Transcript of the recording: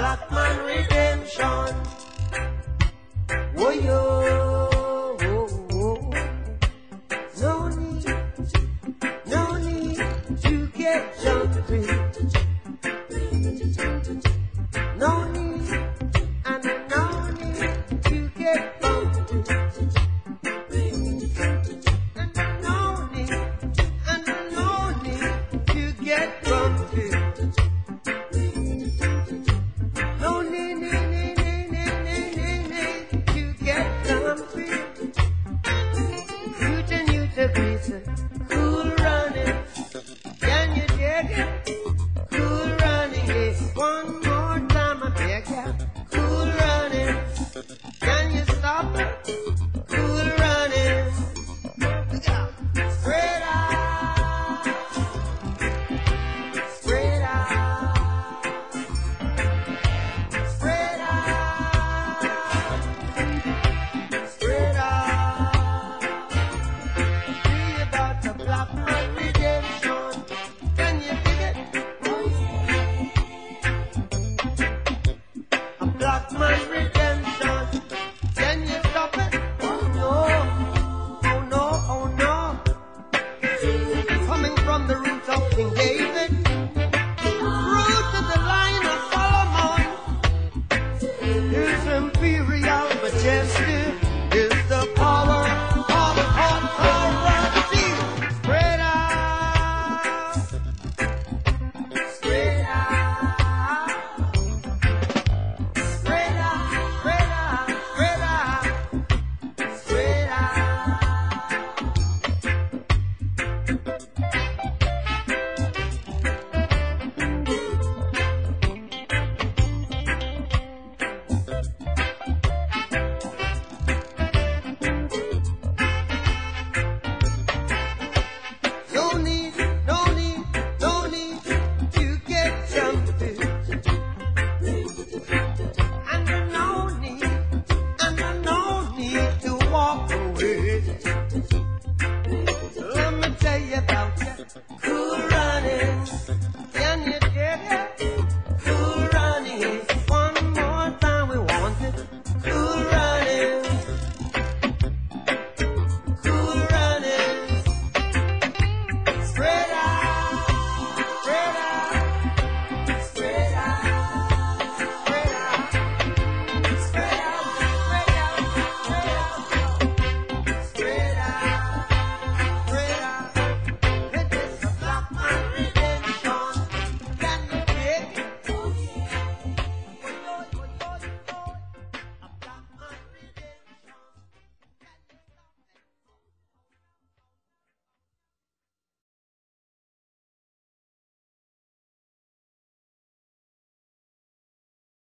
Black Man Redemption. Oh yeah. cool running. Can you it? Cool running one. King David, through to the line of Solomon, His imperial majesty.